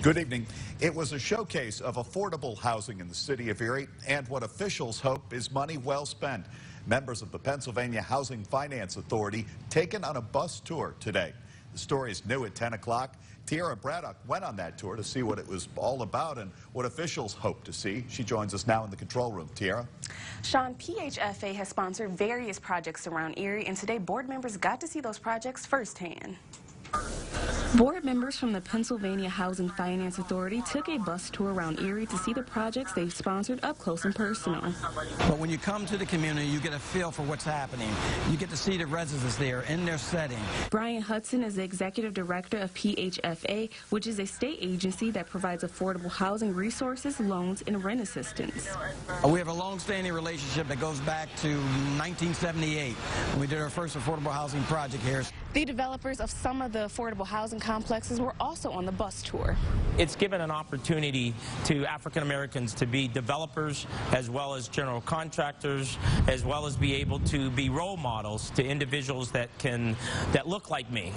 Good evening. It was a showcase of affordable housing in the city of Erie and what officials hope is money well spent. Members of the Pennsylvania Housing Finance Authority taken on a bus tour today. The story is new at 10 o'clock. Tiara Braddock went on that tour to see what it was all about and what officials hope to see. She joins us now in the control room. Tiara? Sean, PHFA has sponsored various projects around Erie, and today board members got to see those projects firsthand. Board members from the Pennsylvania Housing Finance Authority took a bus tour around Erie to see the projects they've sponsored up close and personal. But when you come to the community, you get a feel for what's happening. You get to see the residents there in their setting. Brian Hudson is the executive director of PHFA, which is a state agency that provides affordable housing resources, loans, and rent assistance. Uh, we have a long-standing relationship that goes back to 1978 when we did our first affordable housing project here. The developers of some of the affordable housing complexes were also on the bus tour. It's given an opportunity to African Americans to be developers as well as general contractors, as well as be able to be role models to individuals that can that look like me.